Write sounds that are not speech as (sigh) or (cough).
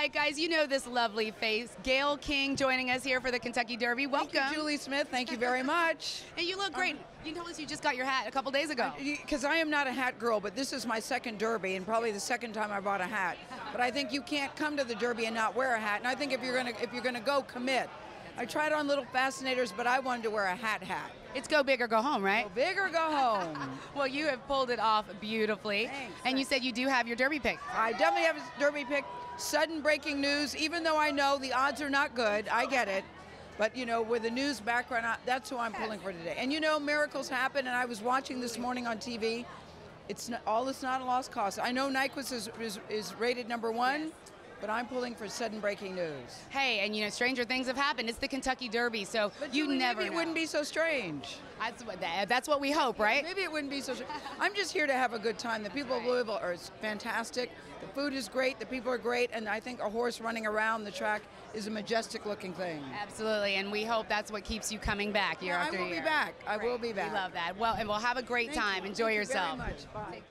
right, guys, you know this lovely face. Gail King joining us here for the Kentucky Derby. Welcome. Thank you, Julie Smith. Thank you very (laughs) much. And you look great. Um, you told us you just got your hat a couple days ago. Because I am not a hat girl, but this is my second Derby and probably the second time I bought a hat. But I think you can't come to the Derby and not wear a hat. And I think if you're gonna if you're gonna go, commit. I tried on little fascinators, but I wanted to wear a hat hat. It's go big or go home, right? Go big or go home. (laughs) well, you have pulled it off beautifully. Thanks, and you said you do have your Derby pick. I definitely have a Derby pick. Sudden breaking news, even though I know the odds are not good, I get it. But you know, with the news background, that's who I'm pulling for today. And you know, miracles happen. And I was watching this morning on TV. It's not, all is not a lost cause. I know Nyquist is, is, is rated number one, but I'm pulling for sudden breaking news. Hey, and you know, stranger things have happened. It's the Kentucky Derby, so But you Julie, never maybe it wouldn't be so strange. That's what, that's what we hope, right? Maybe it wouldn't be so. I'm just here to have a good time. The people of Louisville are fantastic. The food is great. The people are great, and I think a horse running around the track is a majestic looking thing. Absolutely, and we hope that's what keeps you coming back year I after I will be back. I will be back. We love that. Well, and we'll have a great Thank time. you. Enjoy Thank you very yourself. much. Bye.